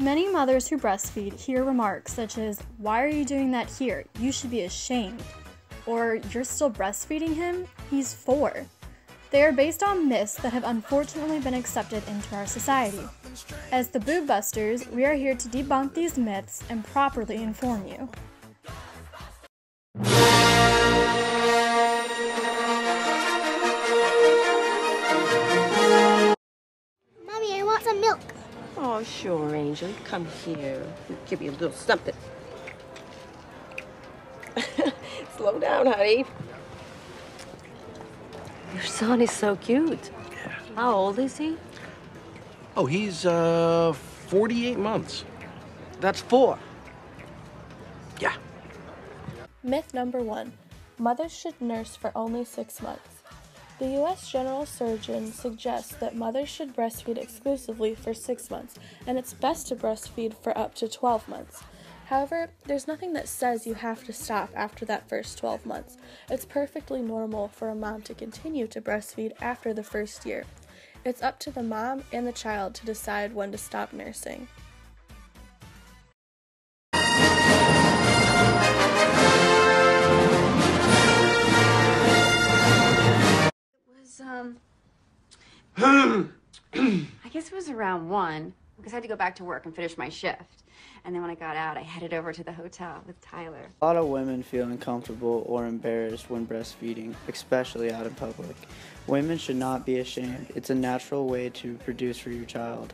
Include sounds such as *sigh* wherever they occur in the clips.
Many mothers who breastfeed hear remarks such as, Why are you doing that here? You should be ashamed. Or, You're still breastfeeding him? He's four. They are based on myths that have unfortunately been accepted into our society. As the Boob Busters, we are here to debunk these myths and properly inform you. Oh, sure, Angel. Come here. Give you a little something. *laughs* Slow down, honey. Your son is so cute. Yeah. How old is he? Oh, he's uh 48 months. That's four. Yeah. Myth number one mothers should nurse for only six months. The U.S. General Surgeon suggests that mothers should breastfeed exclusively for six months, and it's best to breastfeed for up to 12 months. However, there's nothing that says you have to stop after that first 12 months. It's perfectly normal for a mom to continue to breastfeed after the first year. It's up to the mom and the child to decide when to stop nursing. Um *clears throat* I guess it was around one because I had to go back to work and finish my shift. And then when I got out, I headed over to the hotel with Tyler. A lot of women feel uncomfortable or embarrassed when breastfeeding, especially out in public. Women should not be ashamed. It's a natural way to produce for your child.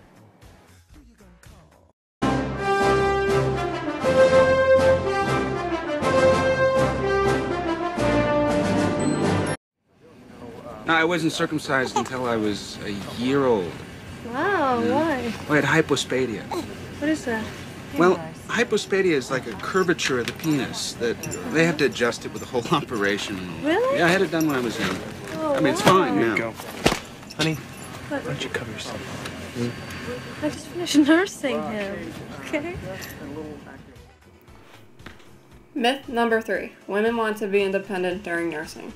No, I wasn't circumcised until I was a year old. Wow, why? Oh, I had hypospadia. What is that? Well, hypospadia is like a curvature of the penis that they have to adjust it with a whole *laughs* operation. Really? Yeah, I had it done when I was young. Oh, I mean, it's wow. fine Here now. you go. Honey, What? why don't you cover yourself? I just finished nursing him. Okay. Myth number three women want to be independent during nursing.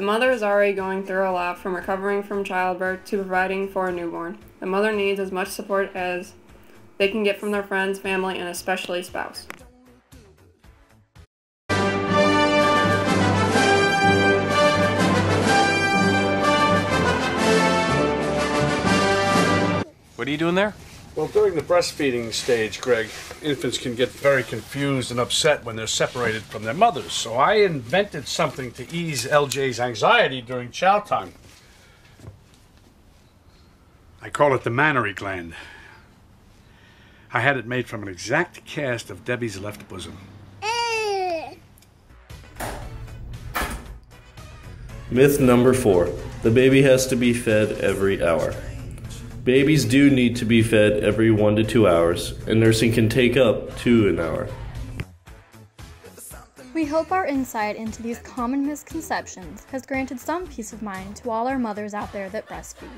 The mother is already going through a lot from recovering from childbirth to providing for a newborn. The mother needs as much support as they can get from their friends, family, and especially spouse. What are you doing there? Well, during the breastfeeding stage, Greg, infants can get very confused and upset when they're separated from their mothers. So I invented something to ease LJ's anxiety during chow time. I call it the mammary gland. I had it made from an exact cast of Debbie's left bosom. Myth number four the baby has to be fed every hour. Babies do need to be fed every one to two hours, and nursing can take up to an hour. We hope our insight into these common misconceptions has granted some peace of mind to all our mothers out there that breastfeed.